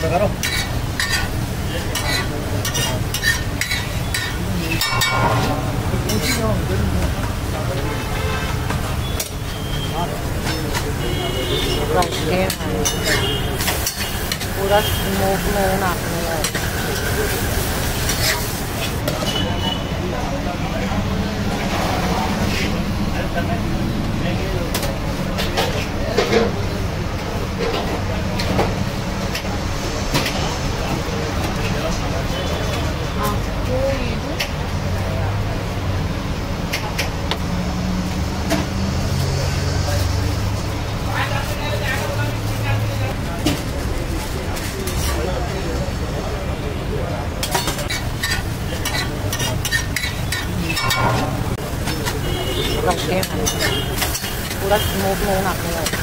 들어가라. 맛있게 보라 주먹 먹은 앞에 らして。裏ももうなくなる。